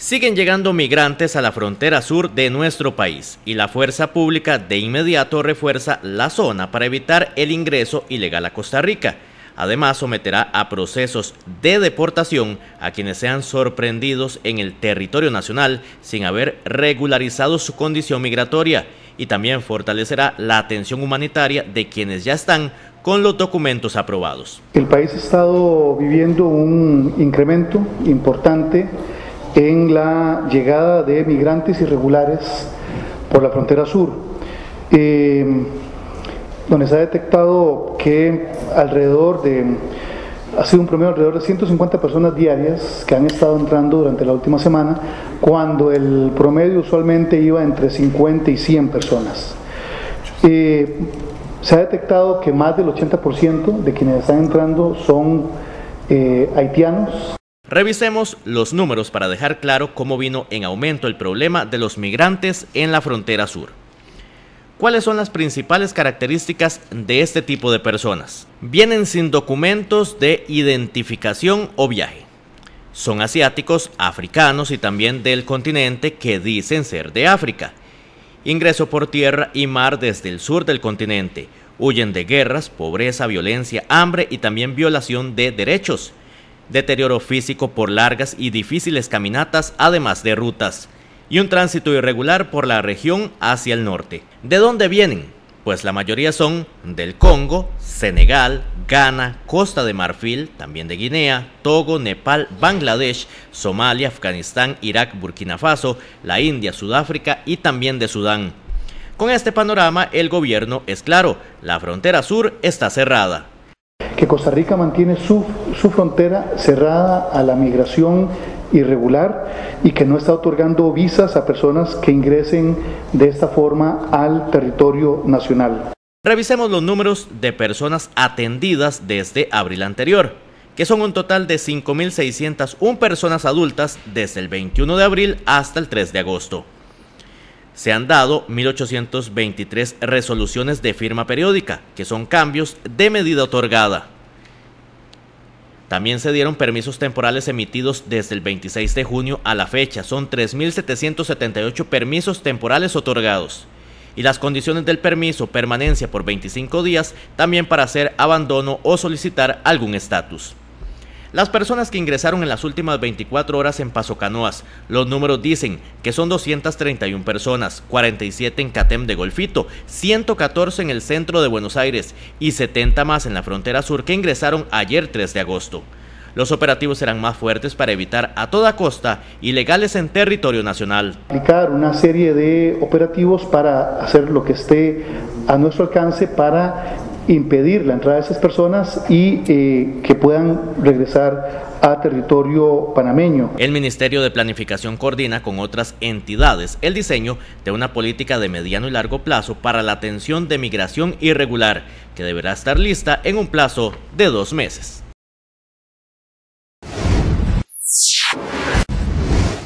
Siguen llegando migrantes a la frontera sur de nuestro país y la fuerza pública de inmediato refuerza la zona para evitar el ingreso ilegal a Costa Rica. Además, someterá a procesos de deportación a quienes sean sorprendidos en el territorio nacional sin haber regularizado su condición migratoria y también fortalecerá la atención humanitaria de quienes ya están con los documentos aprobados. El país ha estado viviendo un incremento importante en la llegada de migrantes irregulares por la frontera sur, eh, donde se ha detectado que alrededor de, ha sido un promedio alrededor de 150 personas diarias que han estado entrando durante la última semana, cuando el promedio usualmente iba entre 50 y 100 personas. Eh, se ha detectado que más del 80% de quienes están entrando son eh, haitianos, Revisemos los números para dejar claro cómo vino en aumento el problema de los migrantes en la frontera sur. ¿Cuáles son las principales características de este tipo de personas? Vienen sin documentos de identificación o viaje. Son asiáticos, africanos y también del continente que dicen ser de África. Ingreso por tierra y mar desde el sur del continente. Huyen de guerras, pobreza, violencia, hambre y también violación de derechos deterioro físico por largas y difíciles caminatas, además de rutas, y un tránsito irregular por la región hacia el norte. ¿De dónde vienen? Pues la mayoría son del Congo, Senegal, Ghana, Costa de Marfil, también de Guinea, Togo, Nepal, Bangladesh, Somalia, Afganistán, Irak, Burkina Faso, la India, Sudáfrica y también de Sudán. Con este panorama, el gobierno es claro, la frontera sur está cerrada que Costa Rica mantiene su, frontera cerrada a la migración irregular y que no está otorgando visas a personas que ingresen de esta forma al territorio nacional. Revisemos los números de personas atendidas desde abril anterior, que son un total de 5.601 personas adultas desde el 21 de abril hasta el 3 de agosto se han dado 1.823 resoluciones de firma periódica, que son cambios de medida otorgada. También se dieron permisos temporales emitidos desde el 26 de junio a la fecha. Son 3.778 permisos temporales otorgados. Y las condiciones del permiso, permanencia por 25 días, también para hacer abandono o solicitar algún estatus. Las personas que ingresaron en las últimas 24 horas en Paso Canoas, los números dicen que son 231 personas, 47 en Catem de Golfito, 114 en el centro de Buenos Aires y 70 más en la frontera sur que ingresaron ayer 3 de agosto. Los operativos serán más fuertes para evitar a toda costa ilegales en territorio nacional. Aplicar una serie de operativos para hacer lo que esté a nuestro alcance para impedir la entrada de esas personas y eh, que puedan regresar a territorio panameño. El Ministerio de Planificación coordina con otras entidades el diseño de una política de mediano y largo plazo para la atención de migración irregular, que deberá estar lista en un plazo de dos meses.